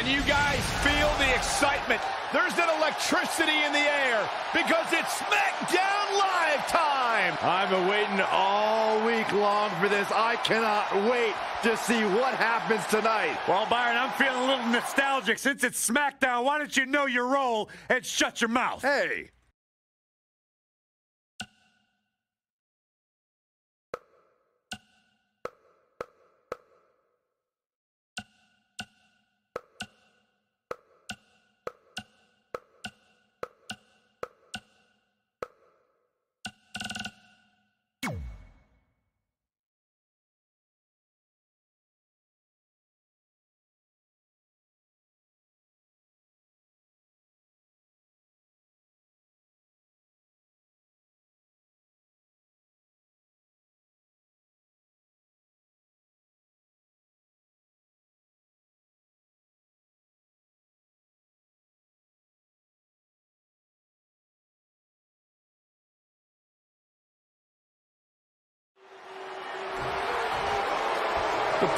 Can you guys feel the excitement? There's an electricity in the air because it's SmackDown Live time. I've been waiting all week long for this. I cannot wait to see what happens tonight. Well, Byron, I'm feeling a little nostalgic. Since it's SmackDown, why don't you know your role and shut your mouth? Hey.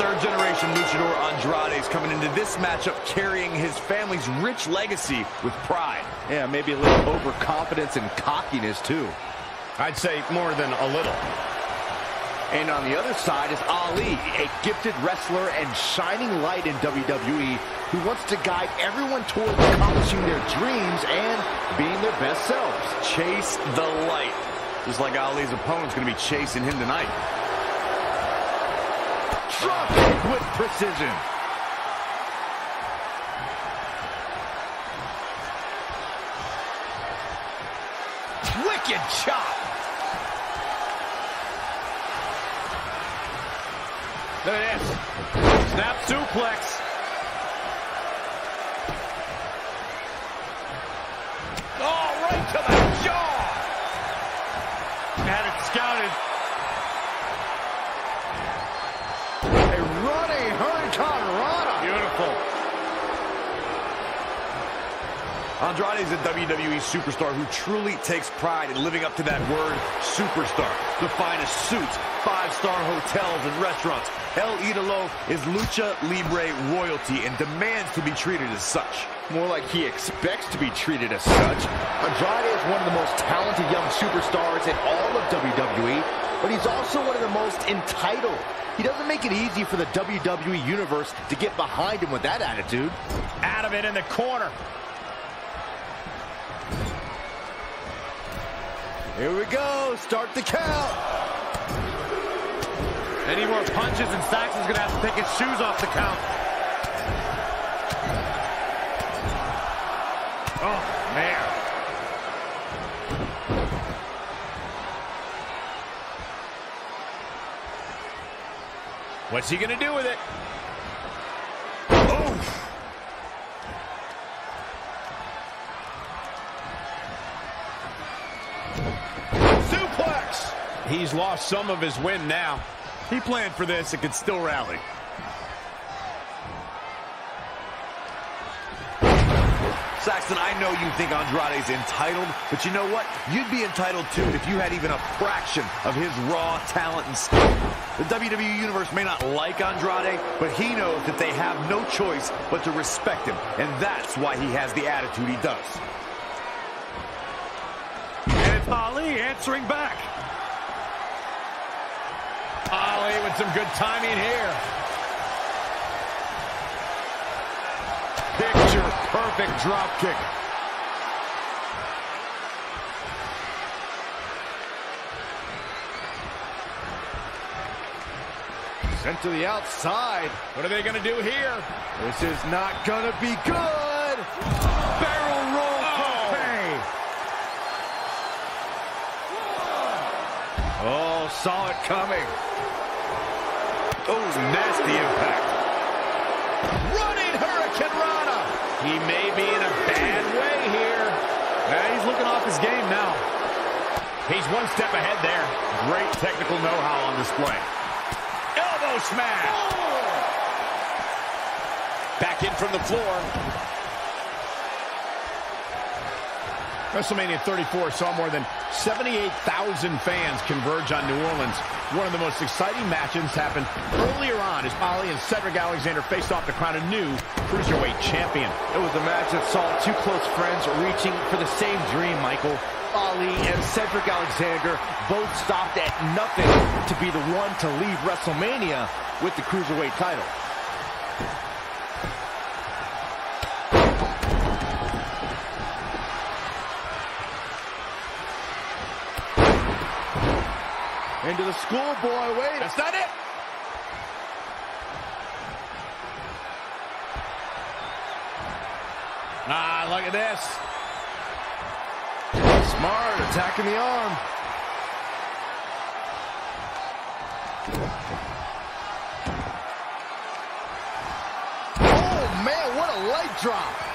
The third generation luchador Andrade is coming into this matchup carrying his family's rich legacy with pride. Yeah, maybe a little overconfidence and cockiness, too. I'd say more than a little. And on the other side is Ali, a gifted wrestler and shining light in WWE who wants to guide everyone towards accomplishing their dreams and being their best selves. Chase the light. Just like Ali's opponent's going to be chasing him tonight. Drop with precision. Wicked chop. Look at this. Snap suplex. Oh, right to the jaw. Had it scouted. A running Hurricane Rana. Beautiful. Andrade is a WWE superstar who truly takes pride in living up to that word, superstar. The finest suits, five-star hotels and restaurants. El Idolo is lucha libre royalty and demands to be treated as such. More like he expects to be treated as such. Andrade is one of the most talented young superstars in all of WWE, but he's also one of the most entitled. He doesn't make it easy for the WWE Universe to get behind him with that attitude. Out of it in the corner. Here we go. Start the count. Any more punches and Saxton's going to have to take his shoes off the count. Oh, man. What's he going to do with it? Oh! Suplex! He's lost some of his wind now. He planned for this and could still rally. Saxton, I know you think Andrade's entitled, but you know what? You'd be entitled too if you had even a fraction of his raw talent and skill. The WWE Universe may not like Andrade, but he knows that they have no choice but to respect him, and that's why he has the attitude he does. And it's Ali answering back. With some good timing here. Picture perfect drop kick. Sent to the outside. What are they going to do here? This is not going to be good. Barrel roll Oh. Oh, saw it coming. Oh, nasty impact. Running hurricanrana. He may be in a bad way here. Yeah, he's looking off his game now. He's one step ahead there. Great technical know-how on display. Elbow smash. Back in from the floor. WrestleMania 34 saw more than 78,000 fans converge on New Orleans. One of the most exciting matches happened earlier on as Ali and Cedric Alexander faced off to crown a new Cruiserweight champion. It was a match that saw two close friends reaching for the same dream, Michael. Ali and Cedric Alexander both stopped at nothing to be the one to leave WrestleMania with the Cruiserweight title. The schoolboy. Wait, That's not it. Ah, look at this. Smart, attacking the arm. Oh, man, what a light drop.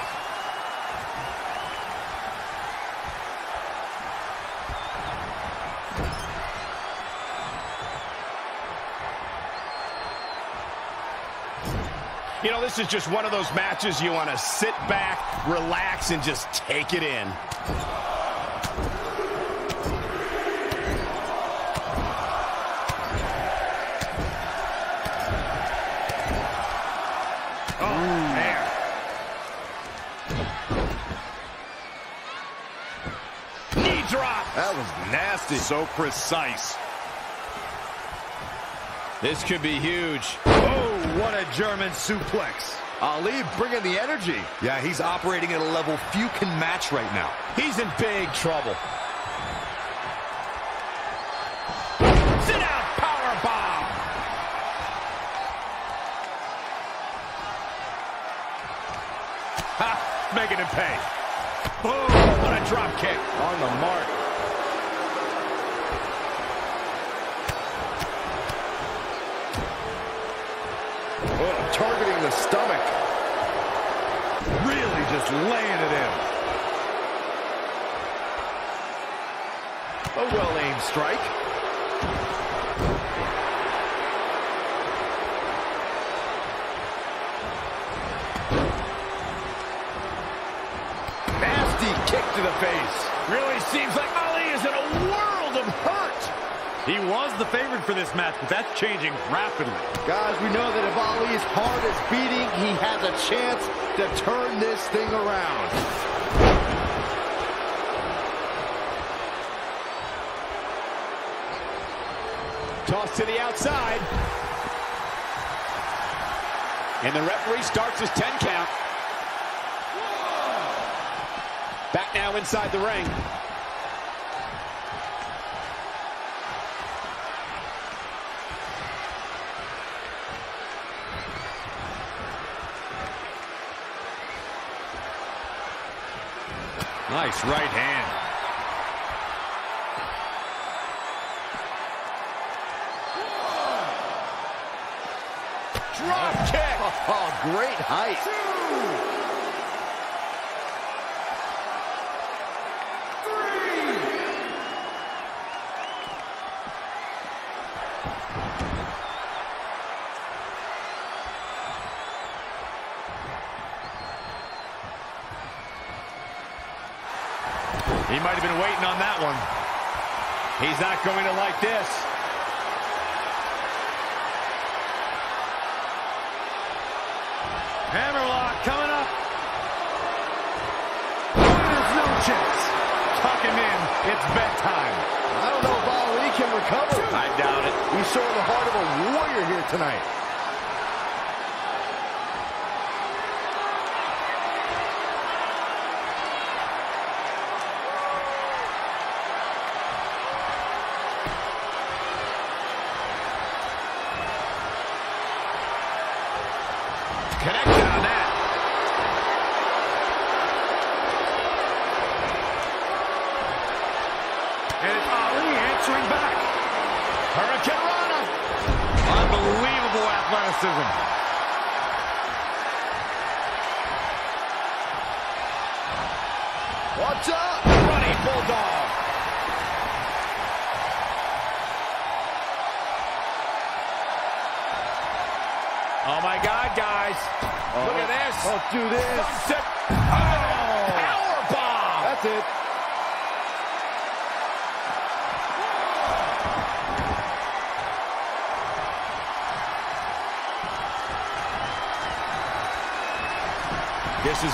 This is just one of those matches you want to sit back, relax, and just take it in. Oh, man. Knee drop. That was nasty. So precise. This could be huge. Oh, what a German suplex. Ali bringing the energy. Yeah, he's operating at a level few can match right now. He's in big trouble. Sit down, power bomb. Ha! Making him pay. Boom, what a drop kick. On the mark. The stomach. Really just laying it in. A well-aimed strike. Nasty kick to the face. Really seems like Ali is in a world of hurt. He was the favorite for this match, but that's changing rapidly. Guys, we know that if Ali's heart is beating, he has a chance to turn this thing around. Toss to the outside. And the referee starts his 10 count. Back now inside the ring. Nice right hand. Drop kick. Oh, great height.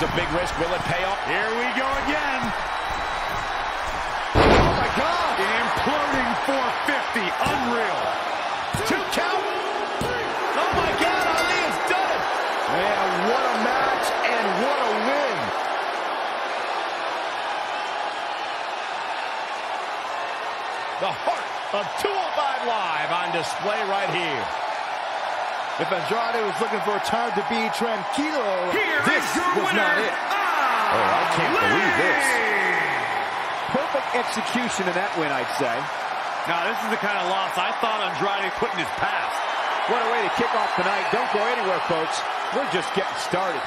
A big risk. Will it pay off? Here we go again. Oh, my God. Imploding 450. Unreal. Two count. Oh, my God. Ali has done it. Man, what a match and what a win. The heart of 205 Live on display right here. If Andrade was looking for a time to be tranquilo, Here this is was winner. not it. Ah, Oh, I can't believe this. Perfect execution in that win, I'd say. Now, this is the kind of loss I thought Andrade put in his past. What a way to kick off tonight. Don't go anywhere, folks. We're just getting started.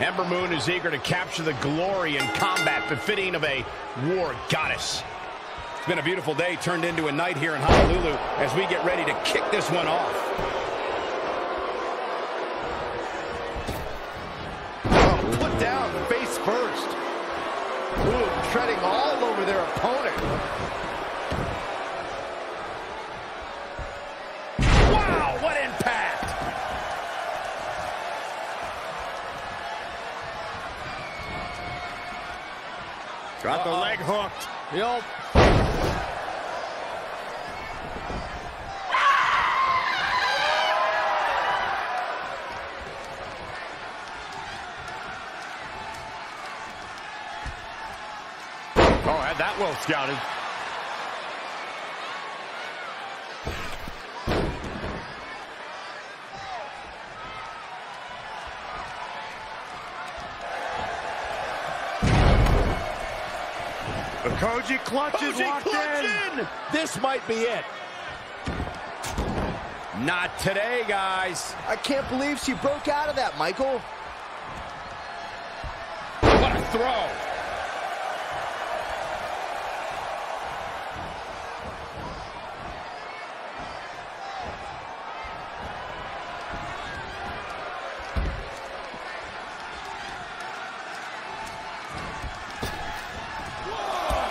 Ember Moon is eager to capture the glory and combat befitting of a war goddess. It's been a beautiful day turned into a night here in Honolulu as we get ready to kick this one off. Oh, put down face first. Ooh, treading all over their opponent. Got the leg hooked. Yup. Oh, had that well scouted. Koji clutches Koji walked clutch in. in. This might be it. Not today, guys. I can't believe she broke out of that, Michael. What a throw.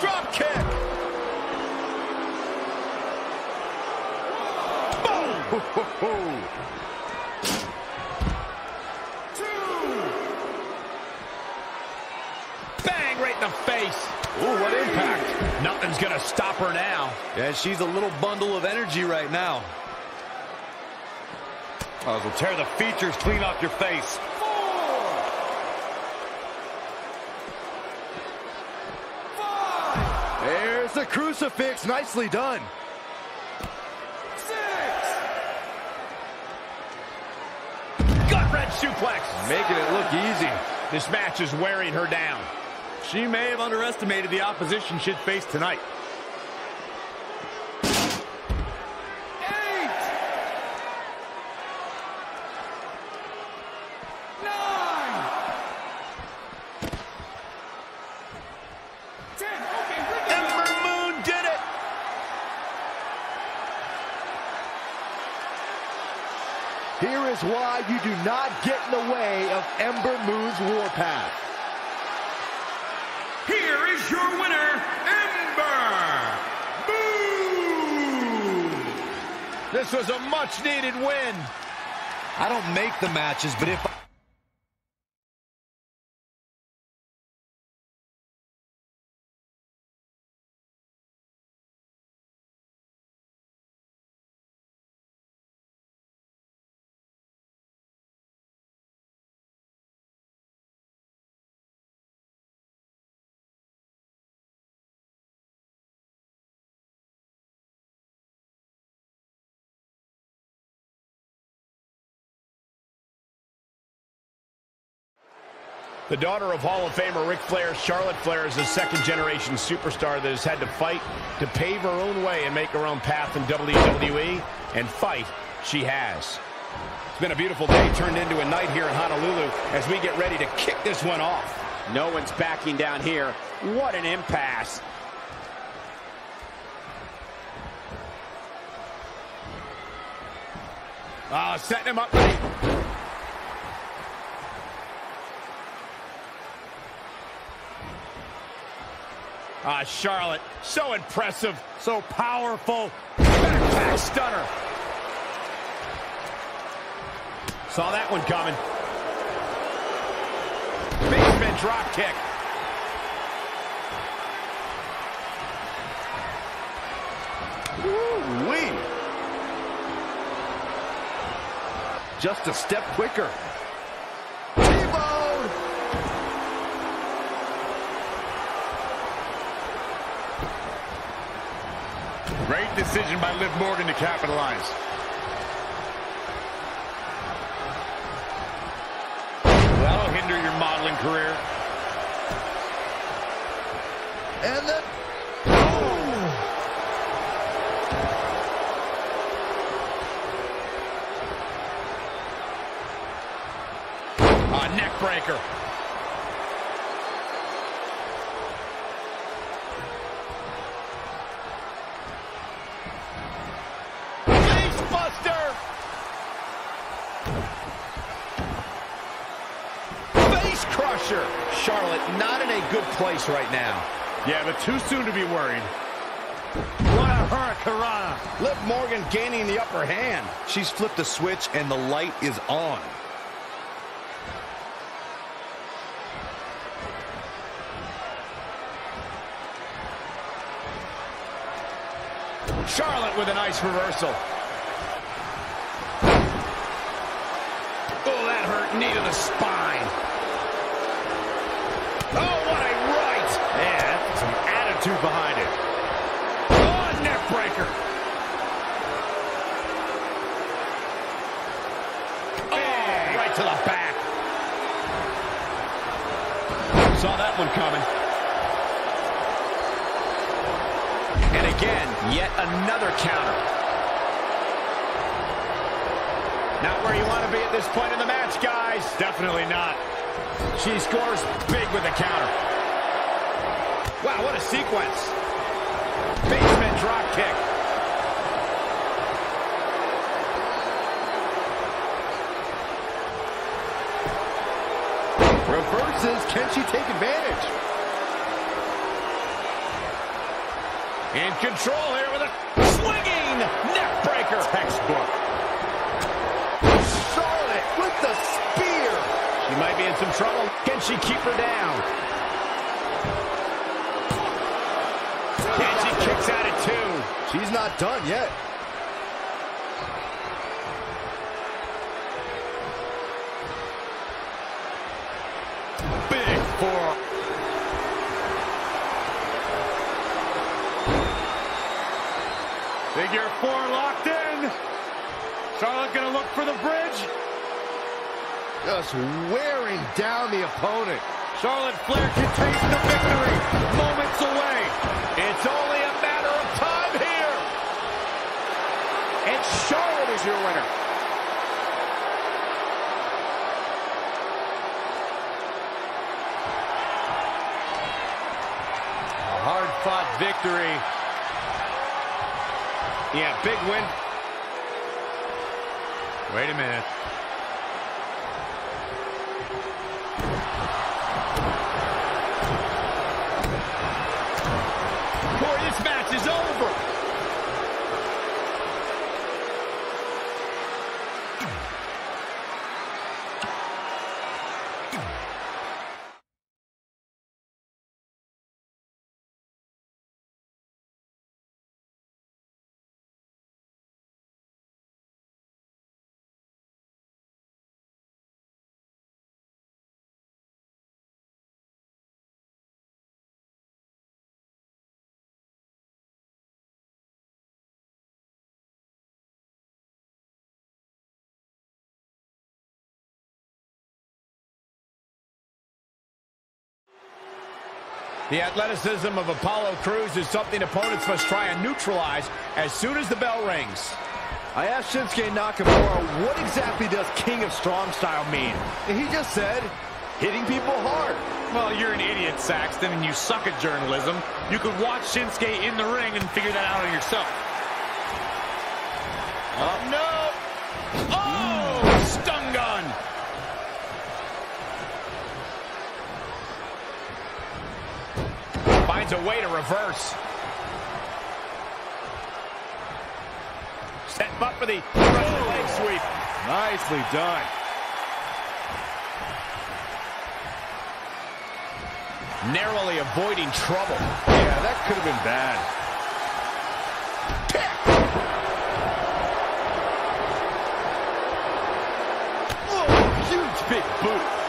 Drop kick. Boom. Bang right in the face. Ooh, what impact. Nothing's going to stop her now. Yeah, she's a little bundle of energy right now. Oh, will tear the features clean off your face. There's the crucifix. Nicely done. Gut wrench suplex. Making it look easy. This match is wearing her down. She may have underestimated the opposition she'd face tonight. Ember Moon did it. Here is why you do not get in the way of Ember Moon's warpath. Here is your winner, Ember Moon. This was a much needed win. I don't make the matches, but if The daughter of Hall of Famer Ric Flair, Charlotte Flair, is a second-generation superstar that has had to fight to pave her own way and make her own path in WWE, and fight she has. It's been a beautiful day turned into a night here in Honolulu as we get ready to kick this one off. No one's backing down here. What an impasse. Ah, setting him up. Ah, Charlotte, so impressive. So powerful. Backpack stunner. Saw that one coming. Basement drop kick. Woo-wee. Just a step quicker. Great decision by Liv Morgan to capitalize. That'll hinder your modeling career. And then... Neck breaker. Good place right now. Yeah, but too soon to be worried. What a hurricanrana. Liv Morgan gaining the upper hand. She's flipped a switch and the light is on. Charlotte with a nice reversal. Oh, that hurt. Knee to the spine. Oh, what a right. Man, some attitude behind it. Oh, neck breaker. Oh, right to the back. Saw that one coming. And again, yet another counter. Not where you want to be at this point in the match, guys. Definitely not. She scores big with the counter. Wow, what a sequence. Basement drop kick. Can she take advantage? In control here with a swinging neck breaker. Textbook. Charlotte with the spear. She might be in some trouble. Can she keep her down? And she kicks out at two. She's not done yet. Big forearm. Figure four locked in. Charlotte gonna look for the bridge. Just wearing down the opponent. Charlotte Flair can taste the victory. Moments away. It's only a matter of time here. And Charlotte is your winner. A hard-fought victory. Yeah, big win. Wait a minute. The athleticism of Apollo Crews is something opponents must try and neutralize as soon as the bell rings. I asked Shinsuke Nakamura, what exactly does King of Strong Style mean? And he just said, hitting people hard. Well, you're an idiot, Saxton, and you suck at journalism. You could watch Shinsuke in the ring and figure that out on yourself. Oh, no! Finds a way to reverse. Set up for the Russian leg sweep. Nicely done. Narrowly avoiding trouble. Yeah, that could have been bad. Oh, huge big boot.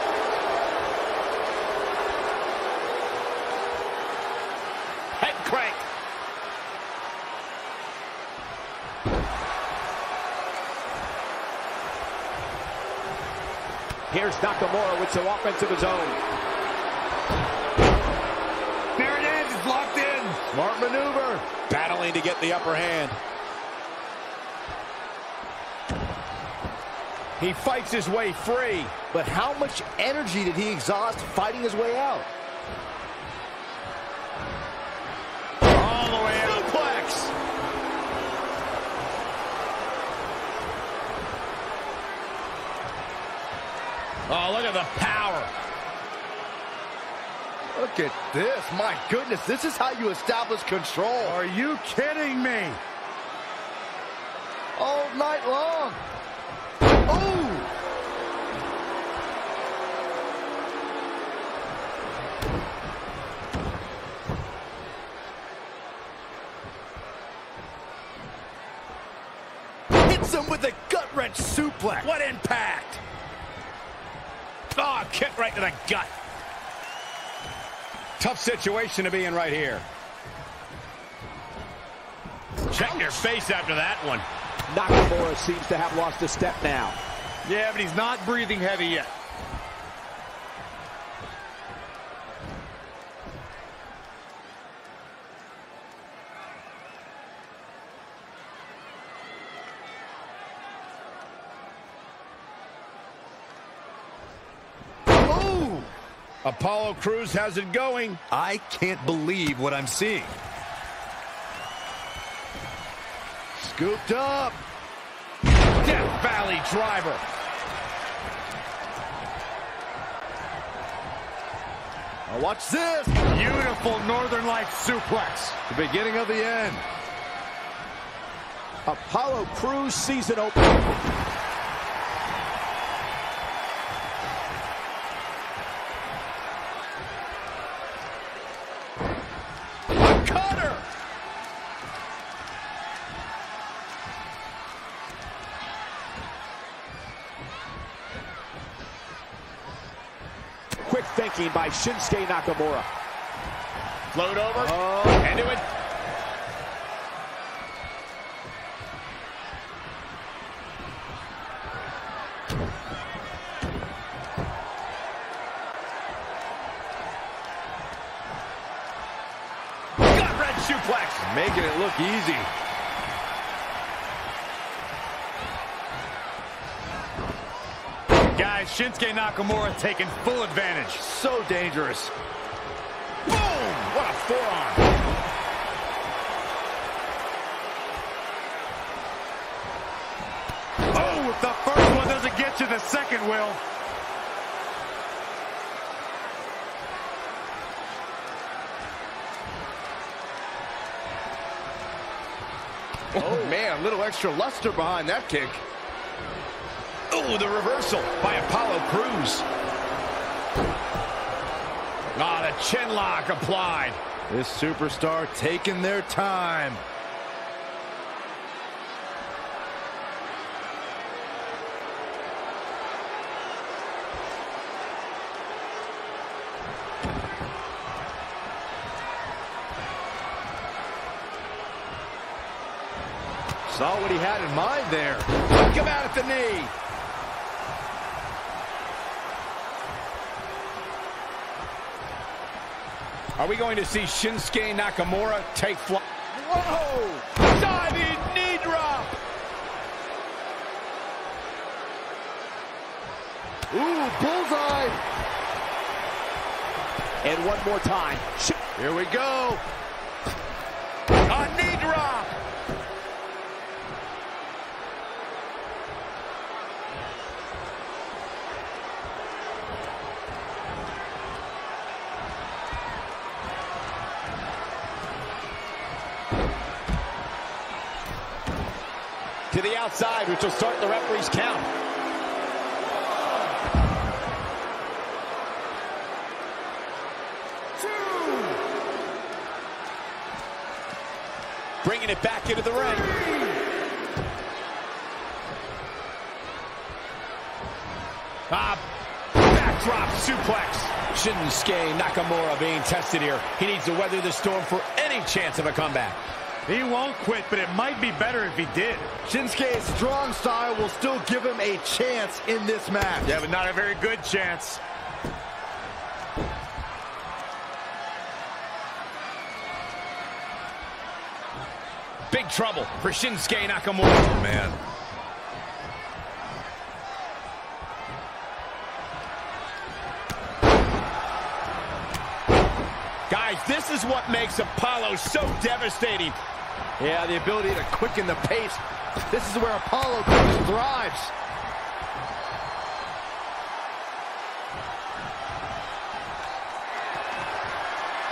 Head crank. Here's Nakamura with some offense of his own. There it is. It's locked in. Smart maneuver. Battling to get the upper hand. He fights his way free. But how much energy did he exhaust fighting his way out? All the way out. Suplex. Oh, look at the power. Look at this. My goodness, this is how you establish control. Are you kidding me? To the gut. Tough situation to be in right here. Check your face after that one. Nakamura seems to have lost a step now. Yeah, but he's not breathing heavy yet. Oh! Apollo Crews has it going. I can't believe what I'm seeing. Scooped up. Death Valley driver. Now watch this. Beautiful Northern Lights suplex. The beginning of the end. Apollo Crews season open. Quick thinking by Shinsuke Nakamura. Float over. Oh. Into it. Suplex. Making it look easy. Shinsuke Nakamura taking full advantage. So dangerous. Boom! What a forearm. Oh, if the first one doesn't get you, the second will. Oh, man, a little extra luster behind that kick. Oh, the reversal by Apollo Crews. Ah, the chin lock applied. This superstar taking their time. Saw what he had in mind there. Took him out at the knee. Are we going to see Shinsuke Nakamura take flight? Whoa! Diving knee drop! Ooh, bullseye! And one more time. Here we go. The which will start the referee's count. Two. Bringing it back into the ring. Ah, backdrop suplex. Shinsuke Nakamura being tested here. He needs to weather the storm for any chance of a comeback. He won't quit, but it might be better if he did. Shinsuke's strong style will still give him a chance in this match. Yeah, but not a very good chance. Big trouble for Shinsuke Nakamura. Oh, man. Guys, this is what makes Apollo so devastating. Yeah, the ability to quicken the pace. This is where Apollo Crews thrives.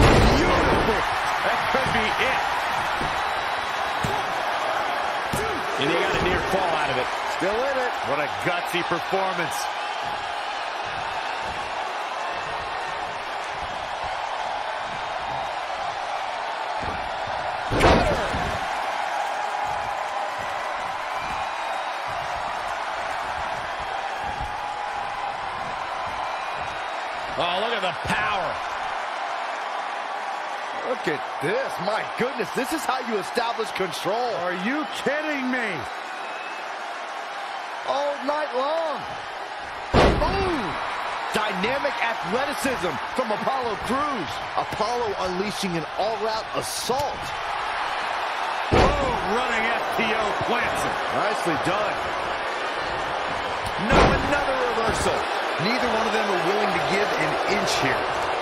Beautiful. That could be it. And he got a near fall out of it. Still in it. What a gutsy performance. This. My goodness, this is how you establish control. Are you kidding me? all night long. Ooh! Dynamic athleticism from Apollo Crews. Apollo unleashing an all-out assault. Oh, running FTO plants it. Nicely done. No, another reversal. Neither one of them are willing to give an inch here.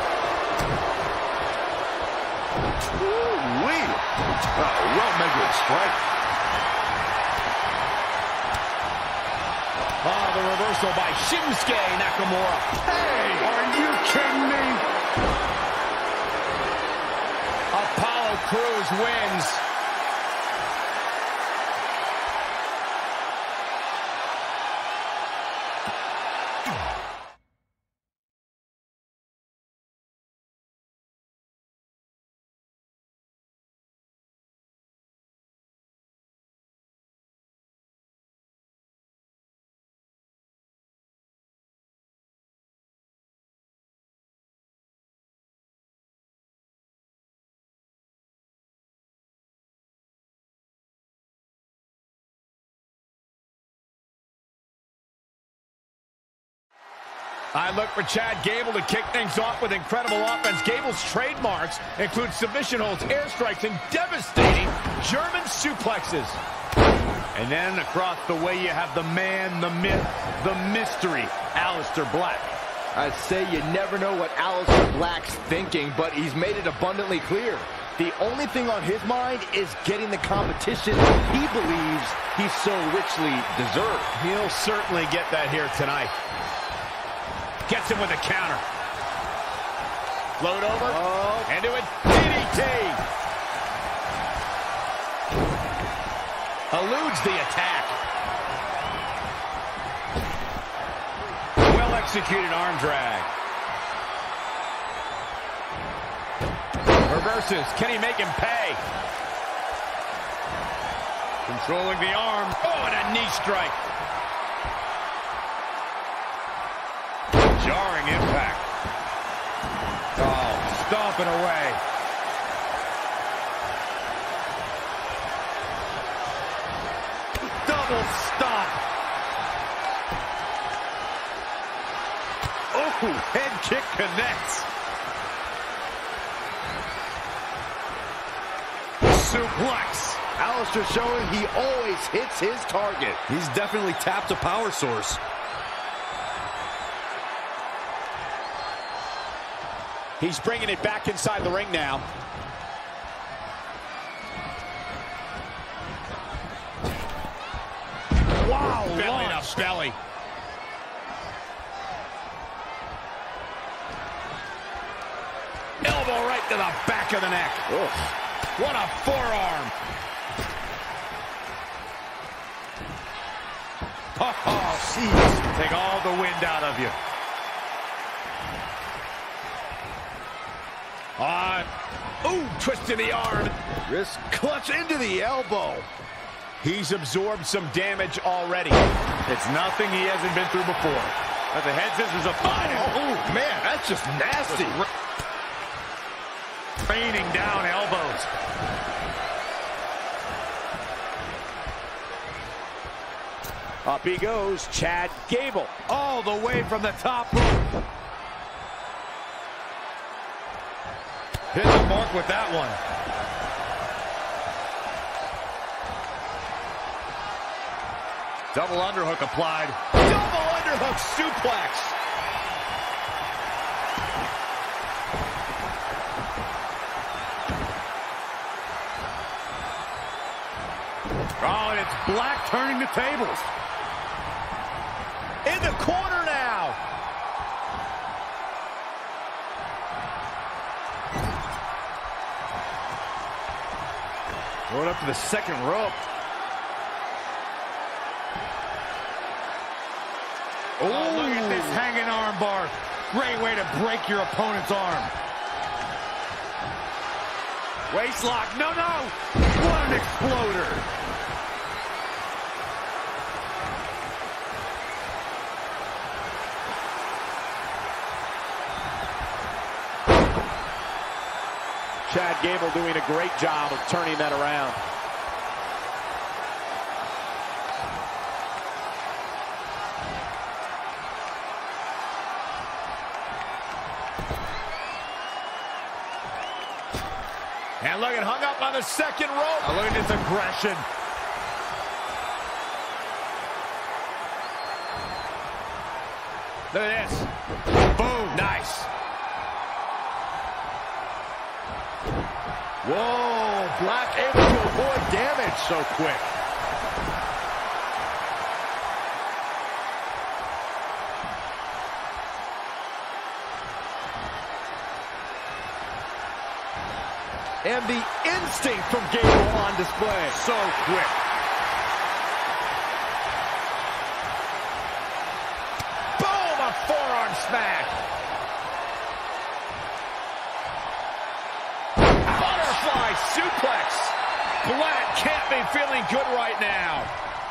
Ooh-wee. Oh, well-measured strike. Oh, the reversal by Shinsuke Nakamura. Hey, are you kidding me? Apollo Crews wins. I look for Chad Gable to kick things off with incredible offense. Gable's trademarks include submission holds, airstrikes, and devastating German suplexes. And then across the way you have the man, the myth, the mystery, Aleister Black. I'd say you never know what Aleister Black's thinking, but he's made it abundantly clear. The only thing on his mind is getting the competition he believes he so richly deserves. He'll certainly get that here tonight. Gets him with a counter. Float over. Oh. Into a DDT. Eludes the attack. Well executed arm drag. Reverses. Can he make him pay? Controlling the arm. Oh, and a knee strike. Jarring impact. Oh, stomping away. Double stomp. Oh, head kick connects. suplex. Aleister showing he always hits his target. He's definitely tapped a power source. He's bringing it back inside the ring now. Wow, Belly launch. to belly. Elbow right to the back of the neck. What a forearm. Oh, jeez. Take all the wind out of you. On. Ooh, twist to the arm. Wrist clutch into the elbow. He's absorbed some damage already. It's nothing he hasn't been through before. That's a head scissors applied. Oh, man, that's just nasty. Raining down elbows. Up he goes, Chad Gable. All the way from the top rope. Hit the mark with that one. Double underhook applied. Double underhook suplex. Oh, and it's Black turning the tables. In the corner Going up to the second rope. Oh, look at this hanging arm bar. Great way to break your opponent's arm. Waistlock. No, no. What an exploder. Chad Gable doing a great job of turning that around. And look at hung up on the second rope. Oh, look at this aggression. Look at this. Boom. Nice. Whoa, Black able to avoid damage. So quick. And the instinct from Gable on display. So quick. Boom. A forearm smash. Butterfly suplex. Black can't be feeling good right now.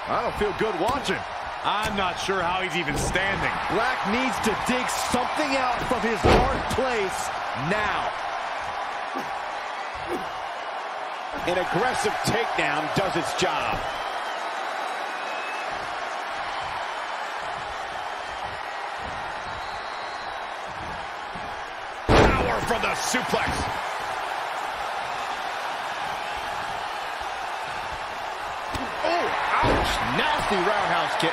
I don't feel good watching. I'm not sure how he's even standing. Black needs to dig something out from his dark place now. An aggressive takedown does its job. Power from the suplex. Oh, ouch. Nasty roundhouse kick.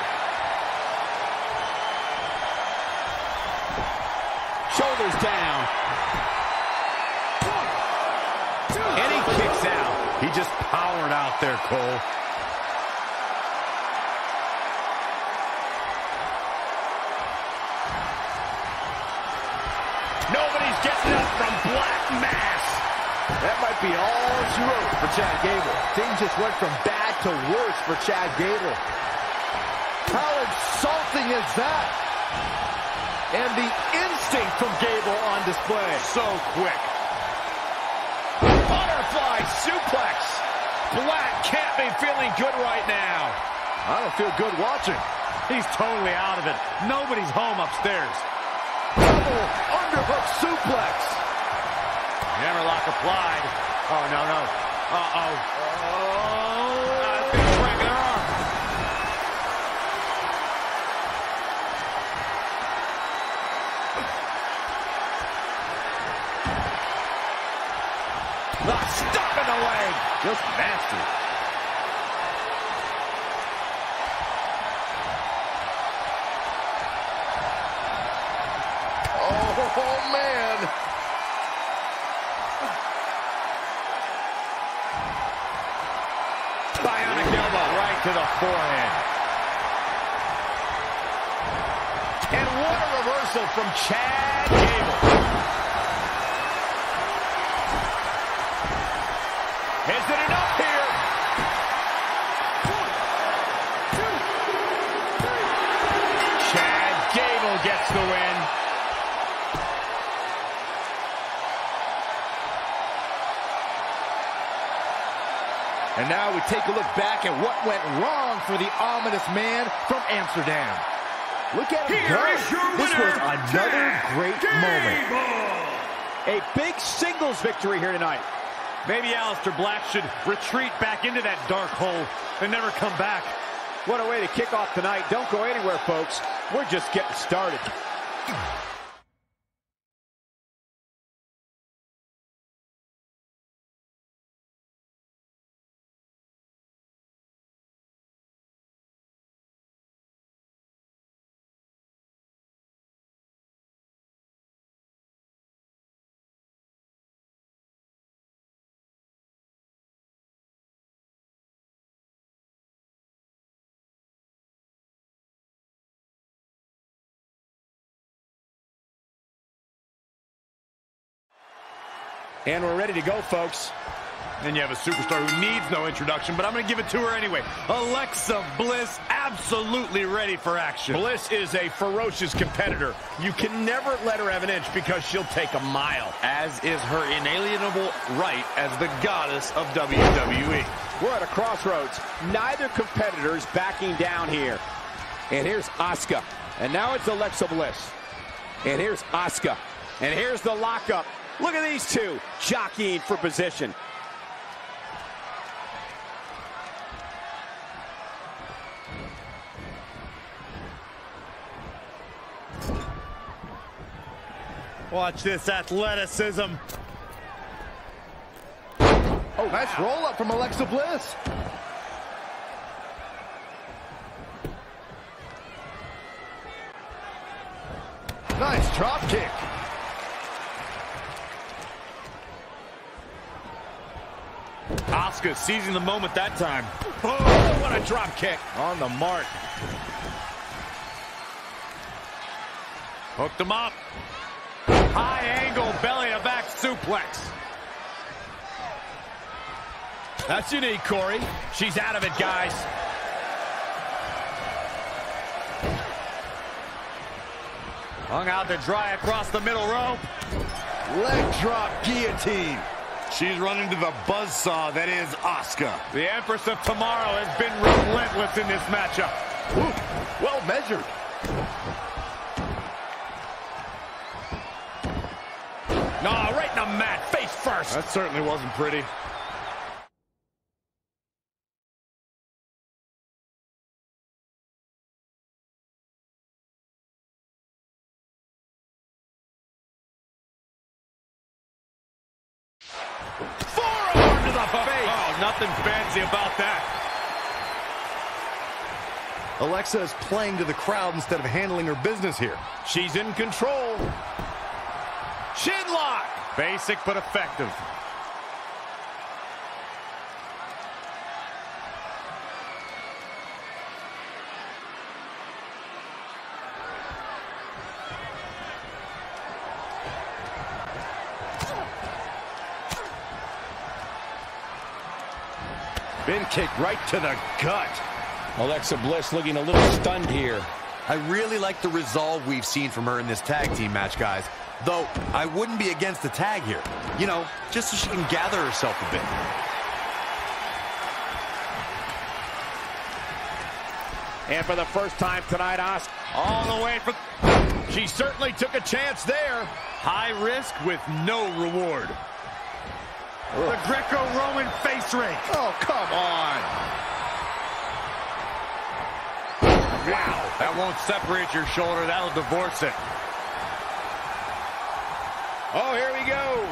Shoulders down. And he kicks out. He just powered out there, Cole. Nobody's getting up from Black Mass. That might be all she wrote for Chad Gable. Things just went from bad to worse for Chad Gable. How insulting is that? And the instinct from Gable on display. So quick. Butterfly suplex. Black can't be feeling good right now. I don't feel good watching. He's totally out of it. Nobody's home upstairs. Double underhook suplex. Hammerlock applied. Oh, no, no. Uh-oh. Oh. The stop in the leg. Just nasty. Oh, man. Bionic elbow right to the forehead. And what a reversal from Chad Gable. And now we take a look back at what went wrong for the ominous man from Amsterdam. Look at him Here go. is your This was winner, another great moment. A big singles victory here tonight. Maybe Aleister Black should retreat back into that dark hole and never come back. What a way to kick off tonight. Don't go anywhere, folks. We're just getting started. And we're ready to go, folks. Then you have a superstar who needs no introduction, but I'm going to give it to her anyway. Alexa Bliss, absolutely ready for action. Bliss is a ferocious competitor. You can never let her have an inch because she'll take a mile. As is her inalienable right as the goddess of WWE. We're at a crossroads. Neither competitor's backing down here. And here's Asuka. And now it's Alexa Bliss. And here's Asuka. And here's the lockup. Look at these two jockeying for position. Watch this athleticism. Oh, nice roll up from Alexa Bliss. Nice drop kick. Asuka seizing the moment that time. Oh, what a drop kick. On the mark. Hooked him up. High angle belly to back suplex. That's unique, Corey. She's out of it, guys. Hung out to dry across the middle rope. Leg drop guillotine. She's running to the buzzsaw that is Asuka. The Empress of Tomorrow has been relentless in this matchup. Ooh, well measured. No, right in the mat, face first. That certainly wasn't pretty. Alexa is playing to the crowd instead of handling her business here. She's in control. Chin lock. Basic but effective. Bin kick right to the gut. Alexa Bliss looking a little stunned here. I really like the resolve we've seen from her in this tag team match, guys. Though, I wouldn't be against the tag here. You know, just so she can gather herself a bit. And for the first time tonight, Asuka All the way for She certainly took a chance there. high risk with no reward. The Greco-Roman face rake. Oh, come on. Wow, that won't separate your shoulder. That'll divorce it. Oh, here we go.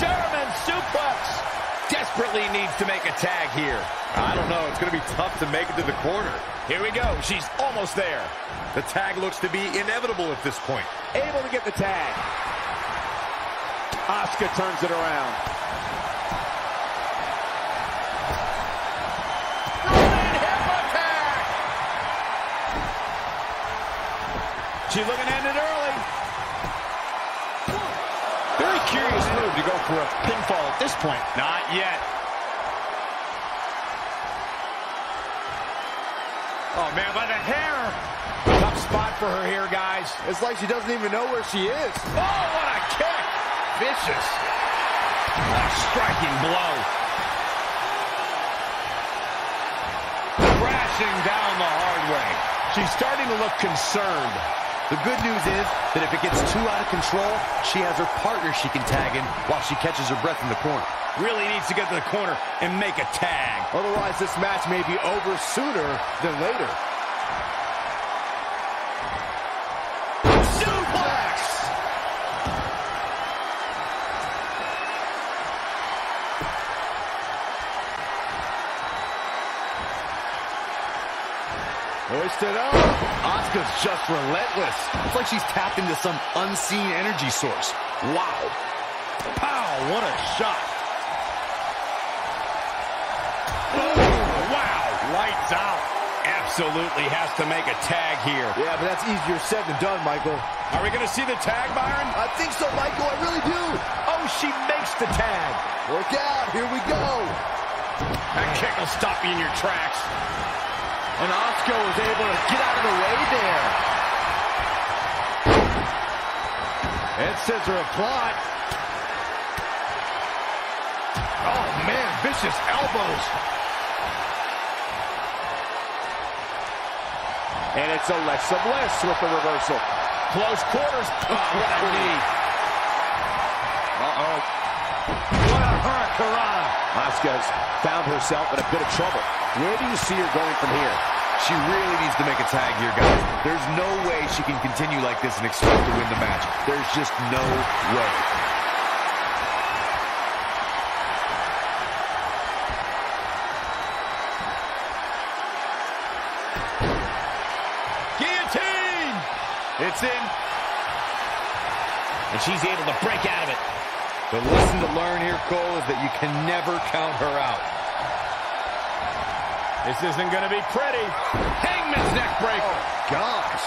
German suplex. desperately needs to make a tag here. I don't know. It's going to be tough to make it to the corner. Here we go. She's almost there. The tag looks to be inevitable at this point. Able to get the tag. Asuka turns it around. She's looking to end it early. Very curious move to go for a pinfall at this point. Not yet. Oh, man, by the hair. Tough spot for her here, guys. It's like she doesn't even know where she is. Oh, what a kick. Vicious. A striking blow. Crashing down the hard way. She's starting to look concerned. The good news is that if it gets too out of control, she has her partner she can tag in while she catches her breath in the corner. Really needs to get to the corner and make a tag. Otherwise, this match may be over sooner than later. Suplex! Hoisted up. Asuka's just relentless. It's like she's tapped into some unseen energy source. Wow. Pow, what a shot. Oh, Wow. Lights out. Absolutely has to make a tag here. Yeah, but that's easier said than done, Michael. Are we going to see the tag, Byron? I think so, Michael. I really do. Oh, she makes the tag. Work out. Here we go. That kick will stop you in your tracks. And Asuka was able to get out of the way there. And scissor applied. Oh, man, vicious elbows. And it's Alexa Bliss with the reversal. Close quarters. Oh, knee. Hurricane. Asuka's found herself in a bit of trouble. Where do you see her going from here? She really needs to make a tag here, guys. There's no way she can continue like this and expect to win the match. There's just no way. Guillotine! It's in. And she's able to break out of it. The lesson to learn here, Cole, is that you can never count her out. This isn't going to be pretty. Hangman's neck breaker. Oh, gosh.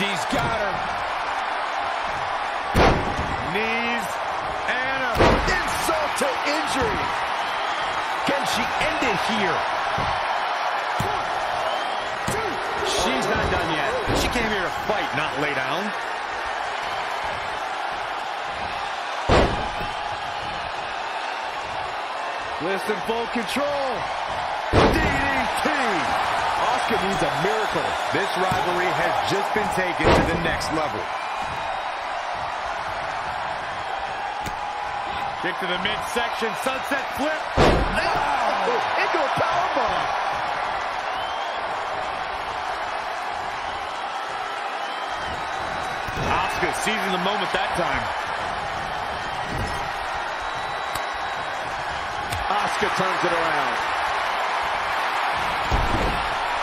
She's got her. Knees and a... Insult to injury. Can she end it here? She's not done yet. She came here to fight, not lay down. List in full control. DDT. Asuka needs a miracle. This rivalry has just been taken to the next level. Kick to the midsection, sunset flip. Oh, into a powerbomb. Seizing the moment that time. Asuka turns it around.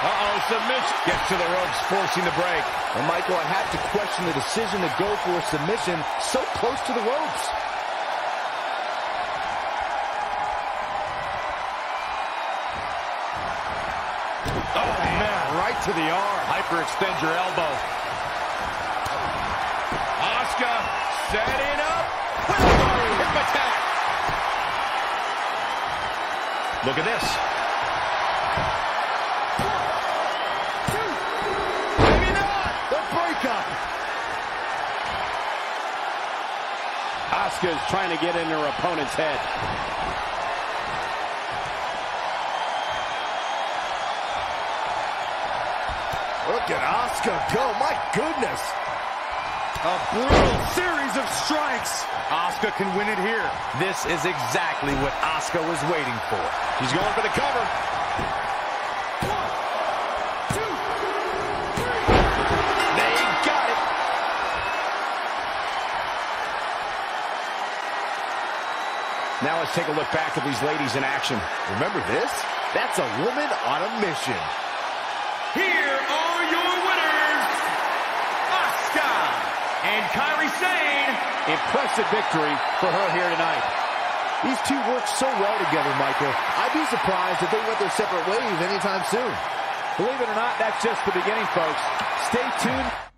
Uh-oh, submission. Gets to the ropes, forcing the break. Well, Michael, I have to question the decision to go for a submission so close to the ropes. Oh, man, right to the arm. Hyperextend your elbow. Setting up hip attack. Look at this. Maybe not. The breakup. Asuka's trying to get in her opponent's head. Look at Asuka go. My goodness. A brutal series of strikes. Asuka can win it here. This is exactly what Asuka was waiting for. She's going for the cover. They got it. Now let's take a look back at these ladies in action. Remember this? That's a woman on a mission. Here are your winners, Asuka Kairi Sane. Impressive victory for her here tonight. These two work so well together, Michael. I'd be surprised if they went their separate ways anytime soon. Believe it or not, that's just the beginning, folks. Stay tuned.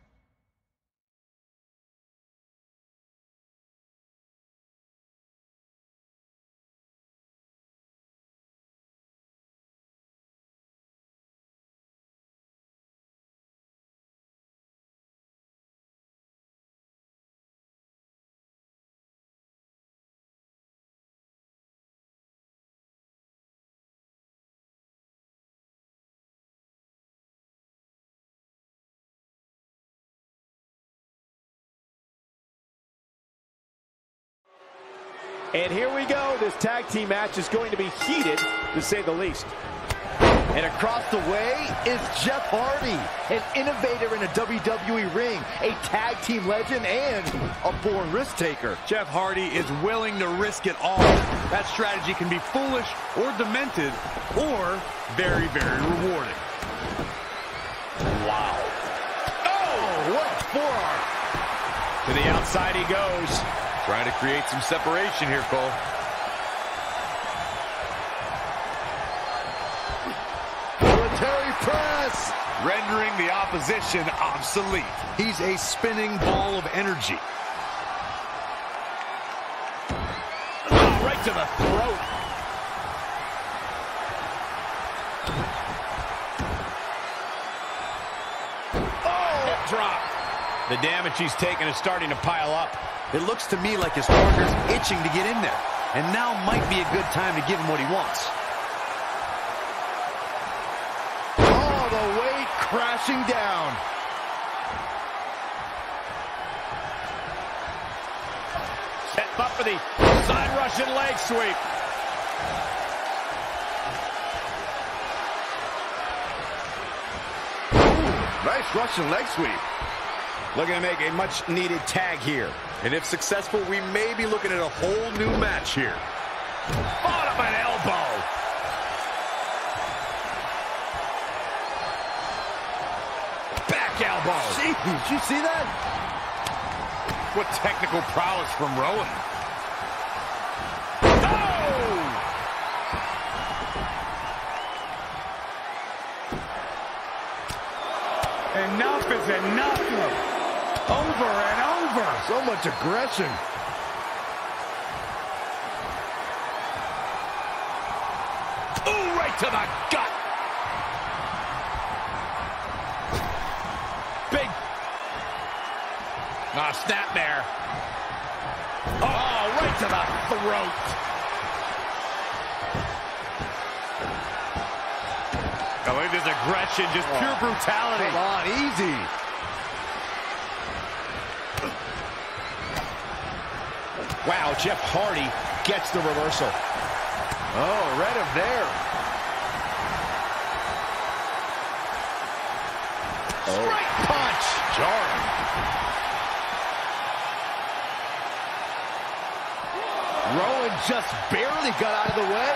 And here we go. This tag team match is going to be heated, to say the least. And across the way is Jeff Hardy, an innovator in a WWE ring, a tag team legend, and a born risk taker. Jeff Hardy is willing to risk it all. That strategy can be foolish or demented or very, very rewarding. Wow. Oh, what a forearm. To the outside he goes. Trying to create some separation here, Cole. Military press. Rendering the opposition obsolete. He's a spinning ball of energy. Oh, right to the throat. Oh, hip drop. The damage he's taken is starting to pile up. It looks to me like his partner's itching to get in there. And now might be a good time to give him what he wants. All the way crashing down. Set up for the side Russian leg sweep. Nice Russian leg sweep. Looking to make a much-needed tag here. And if successful, we may be looking at a whole new match here. Bottom an elbow. Back elbow. Jeez, did you see that? What technical prowess from Rowan. Oh! Enough is enough. Over and over. So much aggression. Ooh, right to the gut. Big. Ah, snap there. Oh, right to the throat. I look at this aggression, just pure brutality. Come on, easy. Wow, Jeff Hardy gets the reversal. Oh, read him there. Oh. Straight punch. Jarring. Rowan just barely got out of the way.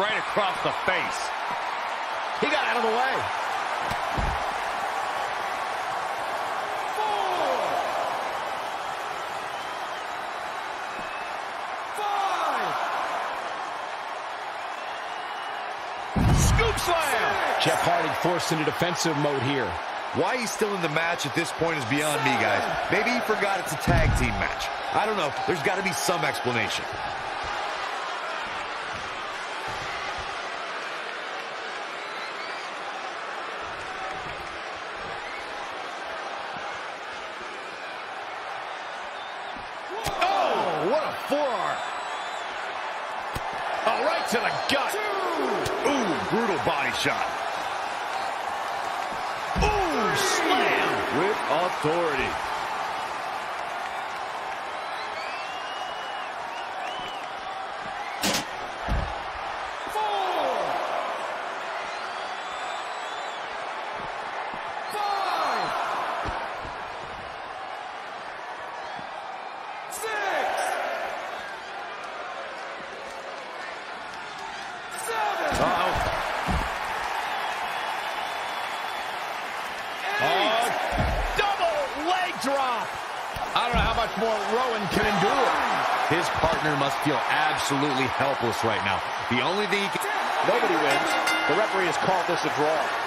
Right across the face. Forced into defensive mode here. Why he's still in the match at this point is beyond me, guys. Maybe he forgot it's a tag team match. I don't know. There's got to be some explanation. Oh, what a forearm. Oh, right to the gut. Ooh, brutal body shot. Ooh, slam. With authority. much more Rowan can endure. His partner must feel absolutely helpless right now. The only thing he can... Nobody wins. The referee has called this a draw.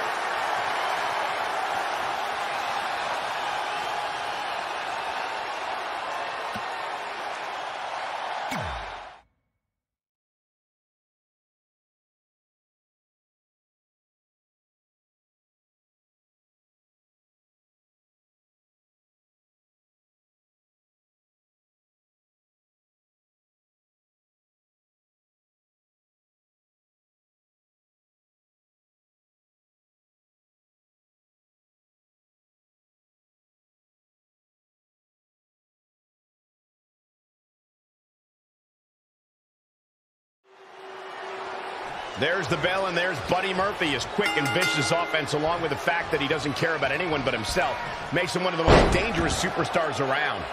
There's the bell, and there's Buddy Murphy. His quick and vicious offense, along with the fact that he doesn't care about anyone but himself, makes him one of the most dangerous superstars around.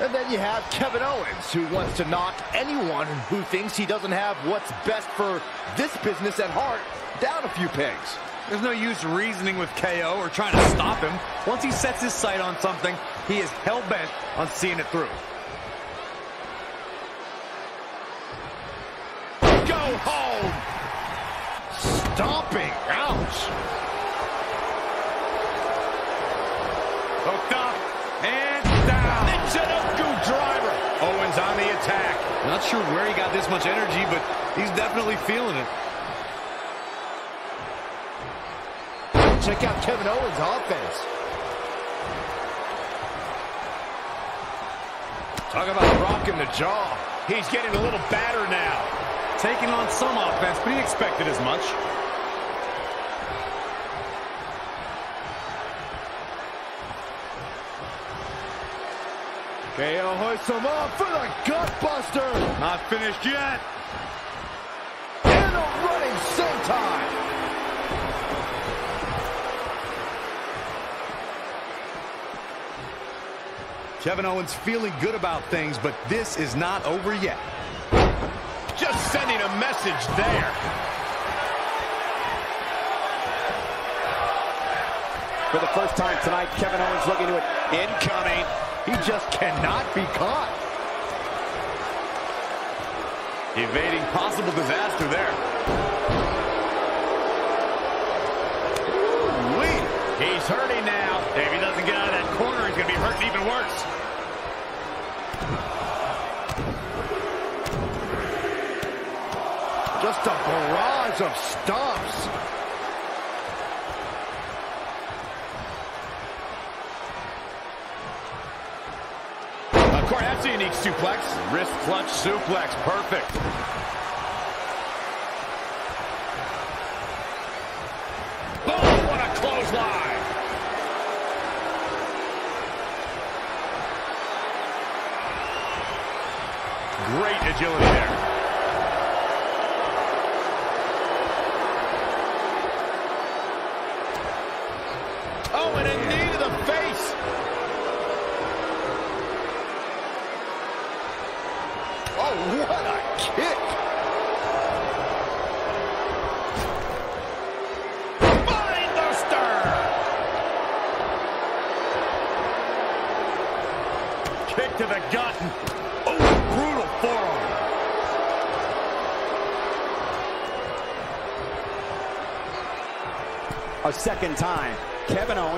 And then you have Kevin Owens, who wants to knock anyone who thinks he doesn't have what's best for this business at heart down a few pegs. There's no use reasoning with KO or trying to stop him. Once he sets his sight on something, he is hell-bent on seeing it through. Go home! Stomping. Ouch. Hooked up and down. Michinoku driver. Owens on the attack. Not sure where he got this much energy, but he's definitely feeling it. Check out Kevin Owens' offense. Talk about rocking the jaw. He's getting a little battered now. Taking on some offense, but he expected as much. KO hoists him up for the gutbuster. Not finished yet. And a running senton. Kevin Owens feeling good about things, but this is not over yet. Sending a message there. For the first time tonight, Kevin Owens looking to it. Incoming. He just cannot be caught. Evading possible disaster there. He's hurting now. If he doesn't get out of that corner, he's going to be hurting even worse. Barrage of stomps. Of course, that's a unique suplex. Wrist clutch suplex, perfect.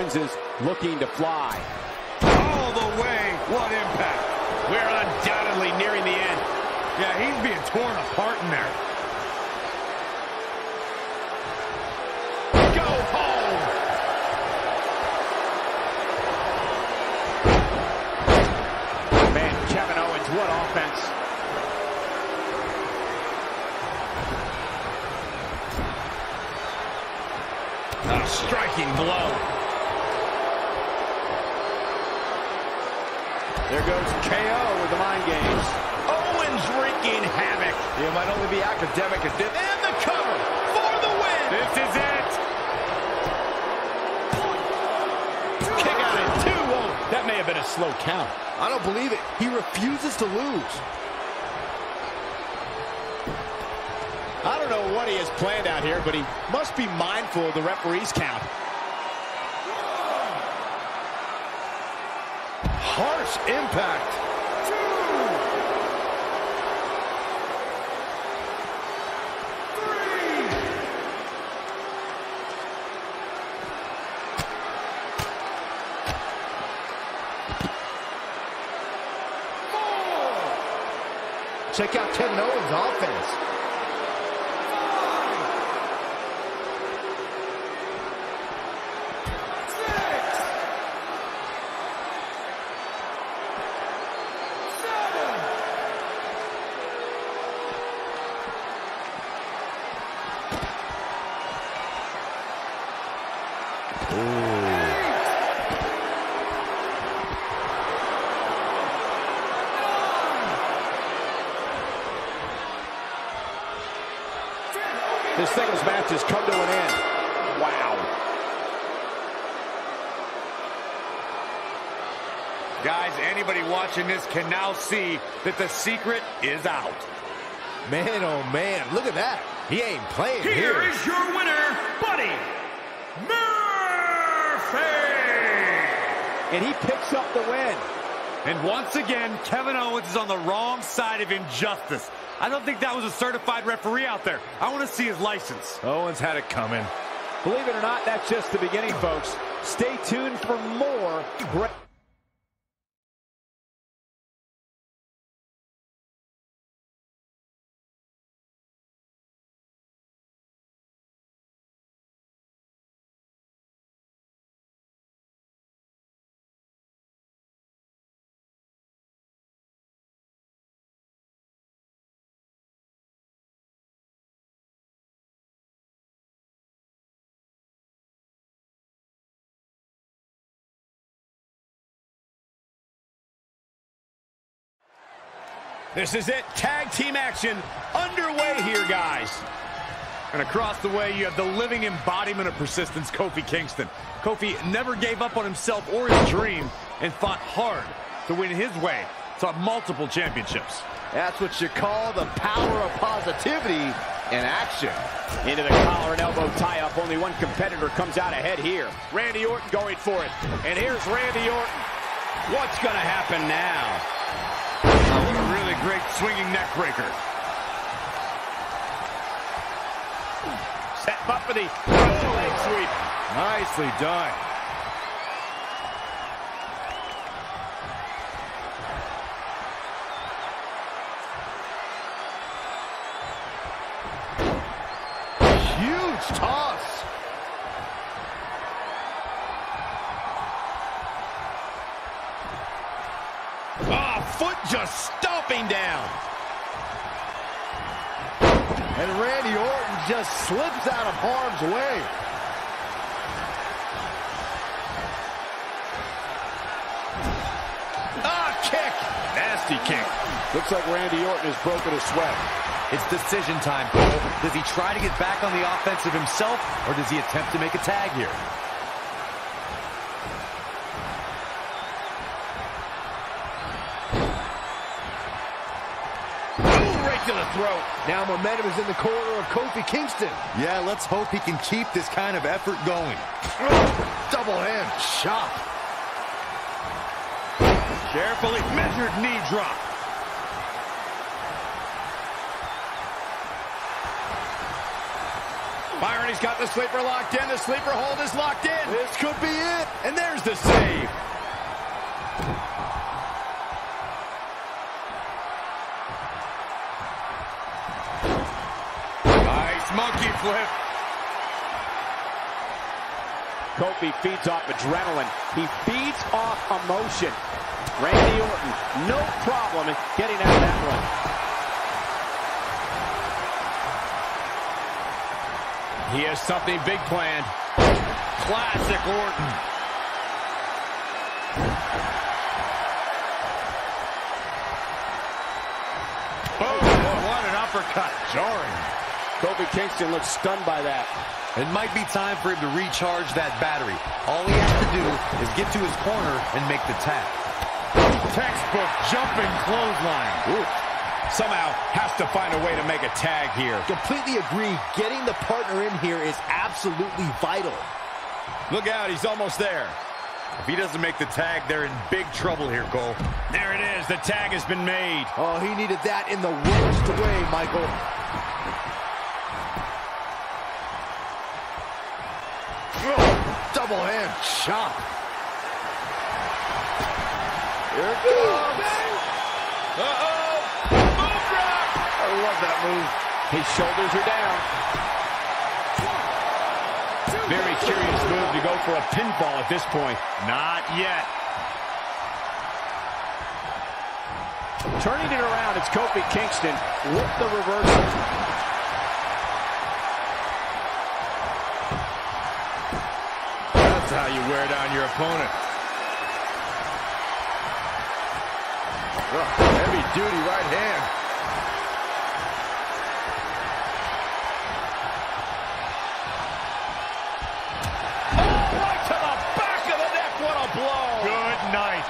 Kevin Owens is looking to fly. All the way. What impact. We're undoubtedly nearing the end. Yeah, he's being torn apart in there. Go home. Man, Kevin Owens, what offense. A striking blow. There goes KO with the mind games. Owens wreaking havoc. It might only be academic at this. And the cover for the win. This is it. Kick out at two. Whoa, that may have been a slow count. I don't believe it. He refuses to lose. I don't know what he has planned out here, but he must be mindful of the referee's count. Impact. Check out Kevin Owens' offense. This singles match has come to an end. Wow. Guys, anybody watching this can now see that the secret is out. Man, oh man, look at that. He ain't playing here. Here is your winner, Buddy Murphy. And he picks up the win. And once again, Kevin Owens is on the wrong side of injustice. I don't think that was a certified referee out there. I want to see his license. Owens had it coming. Believe it or not, that's just the beginning, folks. Stay tuned for more great. This is it. Tag team action underway here, guys. And across the way, you have the living embodiment of persistence, Kofi Kingston. Kofi never gave up on himself or his dream and fought hard to win his way to multiple championships. That's what you call the power of positivity in action. Into the collar and elbow tie-up. Only one competitor comes out ahead here. Randy Orton going for it. And here's Randy Orton. What's going to happen now? Great swinging neck breaker. Set up for the leg sweep. Nicely done. Stomping down. And Randy Orton just slips out of harm's way. Ah, kick. Nasty kick. Looks like Randy Orton has broken a sweat. It's decision time, Cole. Does he try to get back on the offensive himself, or does he attempt to make a tag here? Throat. Now momentum is in the corner of Kofi Kingston. Yeah, let's hope he can keep this kind of effort going. Double hand chop. Carefully measured knee drop. Byron, he's got the sleeper locked in. The sleeper hold is locked in. This could be it. And there's the save. Monkey flip. Kofi feeds off adrenaline. He feeds off emotion. Randy Orton, no problem in getting out of that one. He has something big planned. Classic Orton. Boom. What an uppercut. Jarring. Kofi Kingston looks stunned by that. It might be time for him to recharge that battery. All he has to do is get to his corner and make the tap. Textbook jumping clothesline. Ooh. Somehow has to find a way to make a tag here. Completely agree. Getting the partner in here is absolutely vital. Look out, he's almost there. If he doesn't make the tag, they're in big trouble here, Cole. There it is. The tag has been made. Oh, he needed that in the worst way, Michael. Double hand chop. Here it goes. Oh, Uh-oh! Move rock! I love that move. His shoulders are down. Very curious move to go for a pinfall at this point. Not yet. Turning it around, it's Kofi Kingston with the reversal. How you wear down your opponent. heavy duty right hand. Oh, right to the back of the neck. What a blow. Good night.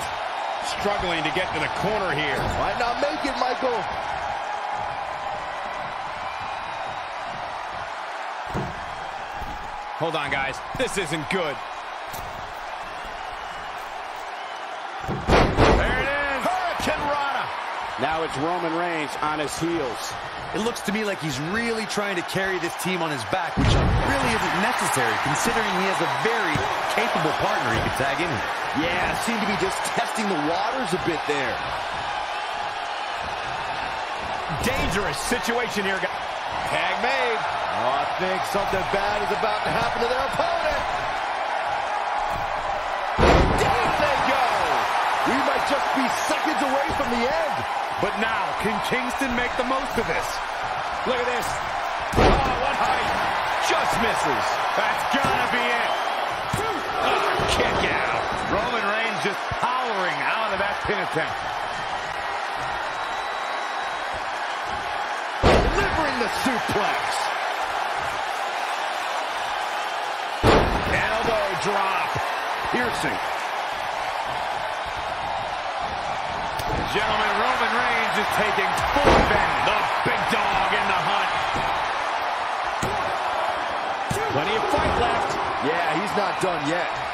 Struggling to get to the corner here. Might not make it, Michael. Hold on, guys. This isn't good. There it is. Hurricanrana. Now it's Roman Reigns on his heels. It looks to me like he's really trying to carry this team on his back, which really isn't necessary considering he has a very capable partner he can tag in with. Yeah, seemed to be just testing the waters a bit there. Dangerous situation here, guys. Tag made. Oh, I think something bad is about to happen to their opponent. Down they go. We might just be seconds away from the end. But now, can Kingston make the most of this? Look at this. Oh, what height. Just misses. That's gotta be it. Oh, kick out. Roman Reigns just powering out of that pin attempt. Delivering the suplex. Elbow drop. Piercing. Gentlemen, Roman Reigns is taking full advantage. The big dog in the hunt. Plenty of fight left. Yeah, he's not done yet.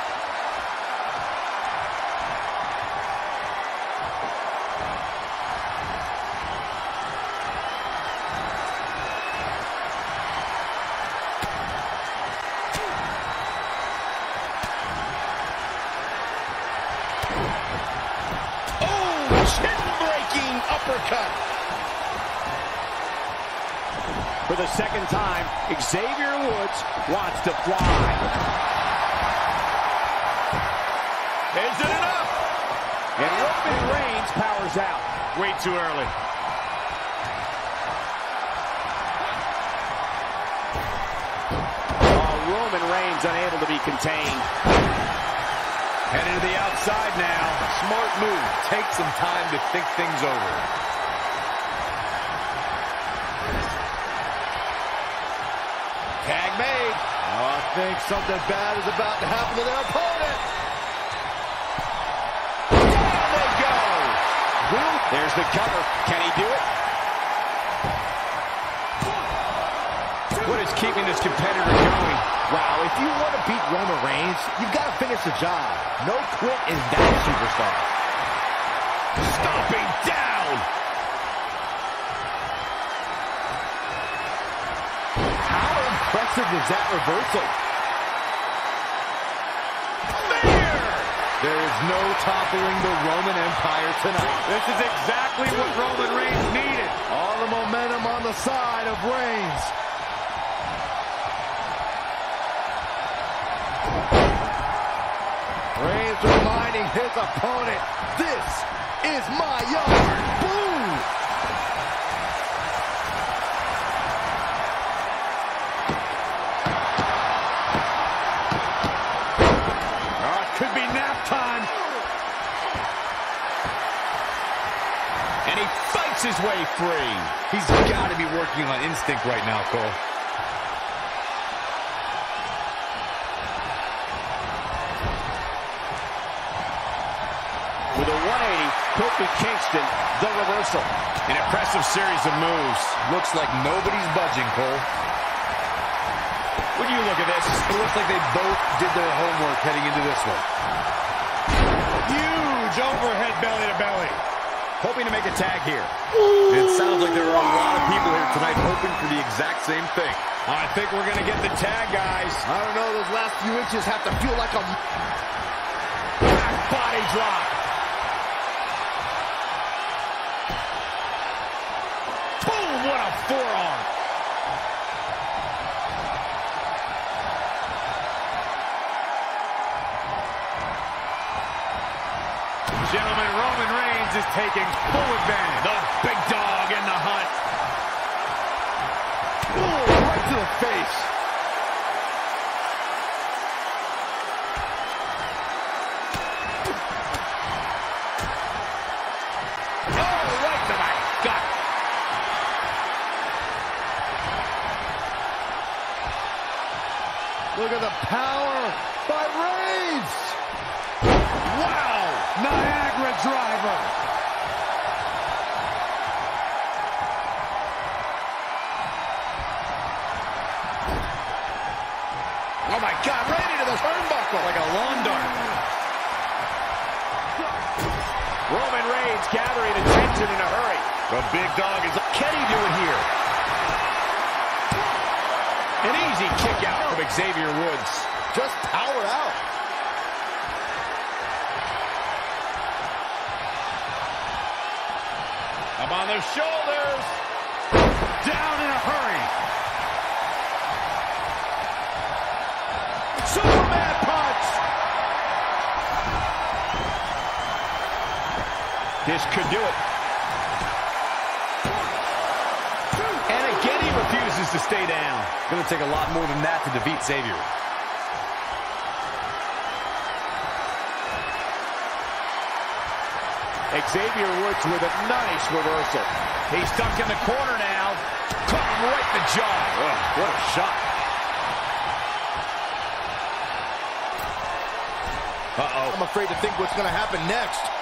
Xavier Woods wants to fly. Is it enough? And Roman Reigns powers out. Way too early. Oh, Roman Reigns unable to be contained. Heading to the outside now. Smart move. Take some time to think things over. Think something bad is about to happen to their opponent. Down they go. There's the cover. Can he do it? What is keeping this competitor going? Wow, if you want to beat Roman Reigns, you've got to finish the job. No quit in that superstar. Stomping down. How impressive was that reversal? There is no toppling the Roman Empire tonight. This is exactly what Roman Reigns needed. All the momentum on the side of Reigns. Reigns reminding his opponent, this is my yard. Boom! He his way free. He's got to be working on instinct right now, Cole. With a 180, Kofi Kingston, the reversal. An impressive series of moves. Looks like nobody's budging, Cole. When you look at this, It looks like they both did their homework heading into this one. Huge overhead belly to belly. Hoping to make a tag here. It sounds like there are a lot of people here tonight hoping for the exact same thing. I think we're going to get the tag, guys. I don't know, those last few inches have to feel like a... Back body drop. Taking full advantage. Roman Reigns gathering attention in a hurry. The big dog is... Can he do it here? An easy kick out from Xavier Woods. Just power out. Up on the shoulders. Down in a hurry. This could do it. And again, he refuses to stay down. Going to take a lot more than that to defeat Xavier. Xavier Woods with a nice reversal. He's stuck in the corner now. Caught him right in the jaw. Ugh, what a shot. Uh-oh. I'm afraid to think what's going to happen next.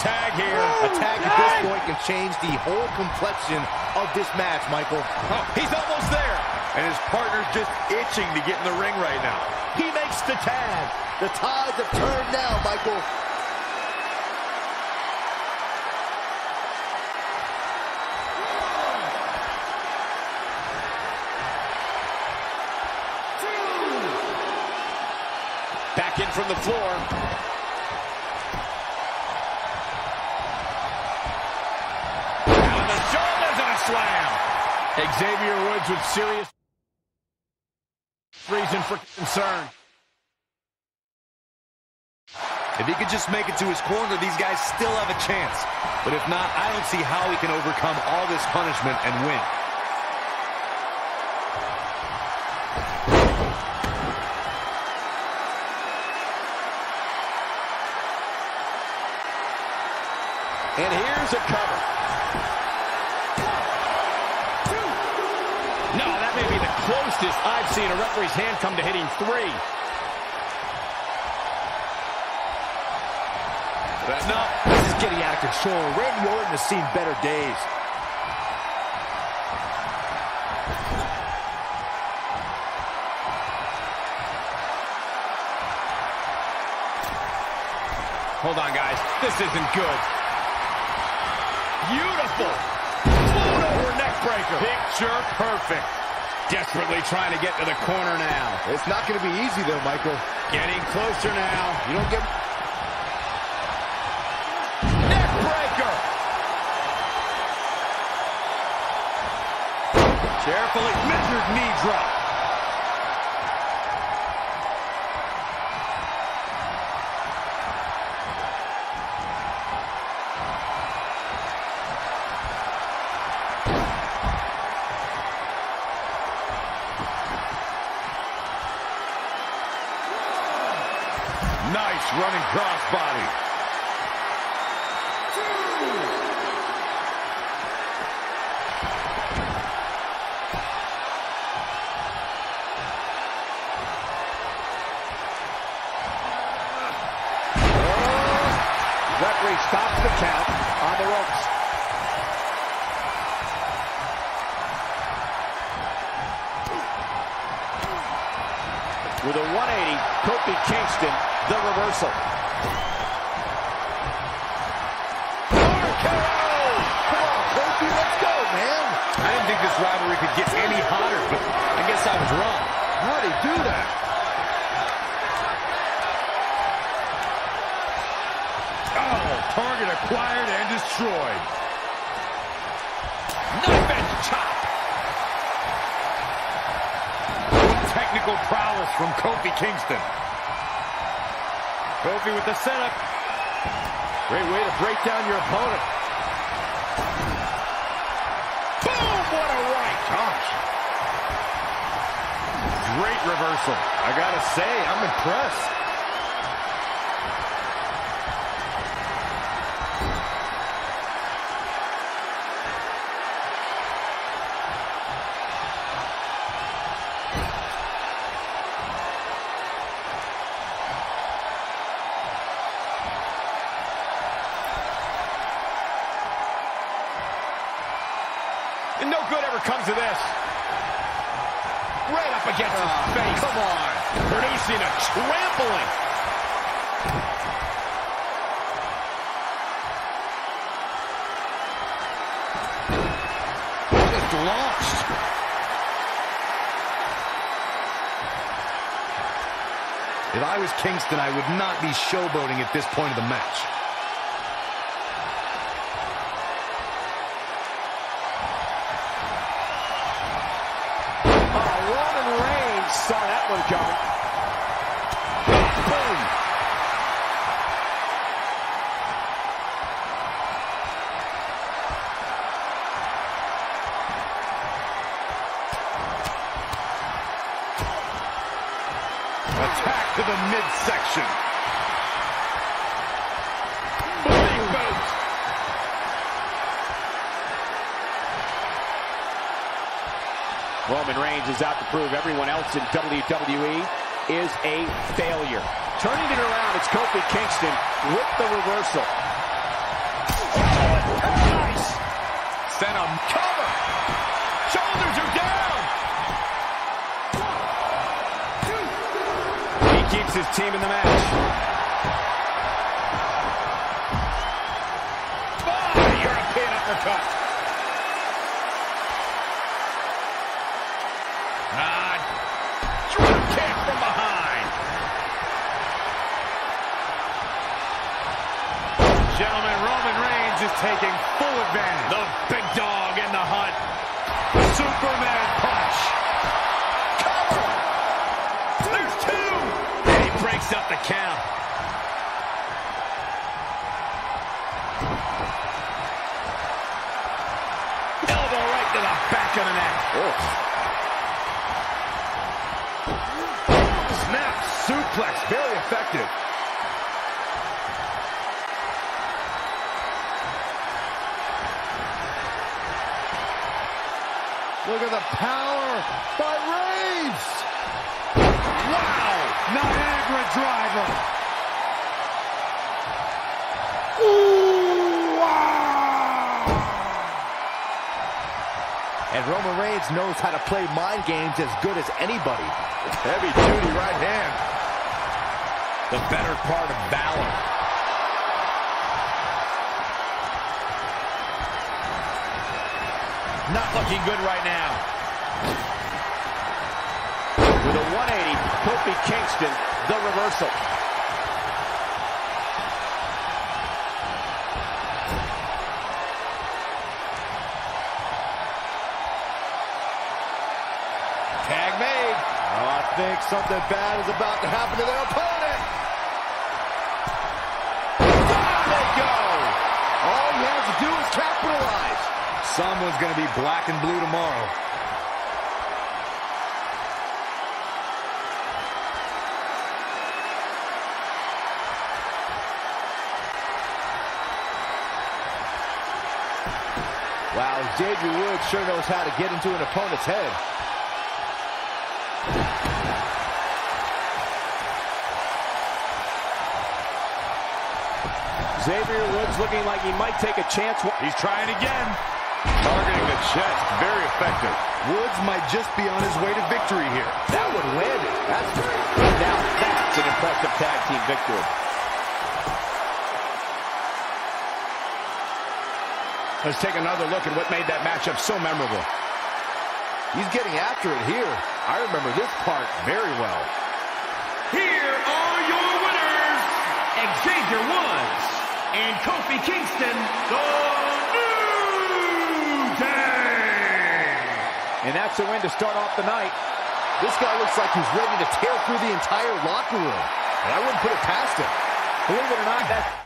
Tag here. A tag at this point can change the whole complexion of this match, Michael. Oh, he's almost there. And his partner's just itching to get in the ring right now. He makes the tag. The tides have turned now, Michael. Back in from the floor. Woods with serious reason for concern. If he could just make it to his corner, these guys still have a chance. But if not, I don't see how he can overcome all this punishment and win. And here's a cover. No, that may be the closest I've seen a referee's hand come to hitting three. But no, This is getting out of control. Randy Orton has seen better days. Hold on, guys. This isn't good. Beautiful. Float over neck breaker. picture perfect. Desperately trying to get to the corner now. It's not going to be easy, though, Michael. Getting closer now. You don't get... Neck breaker. Carefully measured knee drop. Break down your opponent. Boom, what a right. Gosh. Great reversal. I gotta say, I'm impressed. Good comes of this. Right up against his ah, face. Come on. Producing a trampling. Just launched. If I was Kingston, I would not be showboating at this point of the match. One coming. Boom. Attack to the midsection. Big boot. Roman Reigns is out to prove everyone else in WWE is a failure. Turning it around, it's Kofi Kingston with the reversal. Nice. Senton. Cover. Shoulders are down. He keeps his team in the match. Oh, European uppercut. Taking full advantage. The Look at the power by Reigns. Wow. Niagara driver. Ooh, wow. And Roman Reigns knows how to play mind games as good as anybody. Heavy duty right hand. The better part of valor. Not looking good right now. With a 180, Kofi Kingston, the reversal. Tag made. Oh, I think something bad is about to happen to their opponent. Down they go. All he has to do is capitalize. Someone's going to be black and blue tomorrow. Wow, Xavier Woods sure knows how to get into an opponent's head. Xavier Woods looking like he might take a chance. He's trying again. Targeting the chest, very effective. Woods might just be on his way to victory here. That would win. That's great. now that's an impressive tag team victory. Let's take another look at what made that matchup so memorable. He's getting after it here. I remember this part very well. Here are your winners, Xavier Woods and Kofi Kingston, the And that's a win to start off the night. This guy looks like he's ready to tear through the entire locker room. And I wouldn't put it past him. Believe it or not, that's